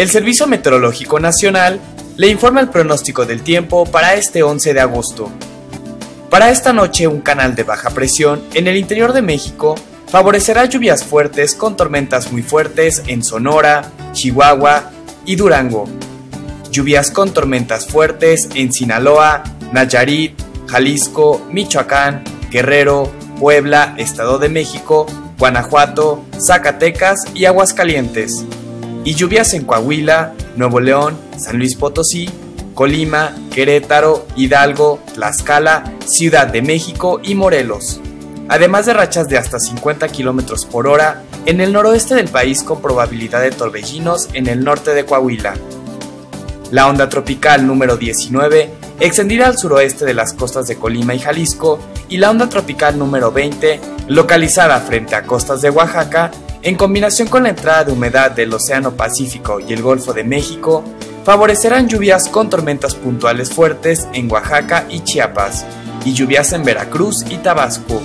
El Servicio Meteorológico Nacional le informa el pronóstico del tiempo para este 11 de agosto. Para esta noche un canal de baja presión en el interior de México favorecerá lluvias fuertes con tormentas muy fuertes en Sonora, Chihuahua y Durango. Lluvias con tormentas fuertes en Sinaloa, Nayarit, Jalisco, Michoacán, Guerrero, Puebla, Estado de México, Guanajuato, Zacatecas y Aguascalientes. Y lluvias en Coahuila, Nuevo León, San Luis Potosí, Colima, Querétaro, Hidalgo, Tlaxcala, Ciudad de México y Morelos. Además de rachas de hasta 50 km por hora en el noroeste del país con probabilidad de torbellinos en el norte de Coahuila. La onda tropical número 19 extendida al suroeste de las costas de Colima y Jalisco y la onda tropical número 20 localizada frente a costas de Oaxaca, en combinación con la entrada de humedad del Océano Pacífico y el Golfo de México, favorecerán lluvias con tormentas puntuales fuertes en Oaxaca y Chiapas, y lluvias en Veracruz y Tabasco.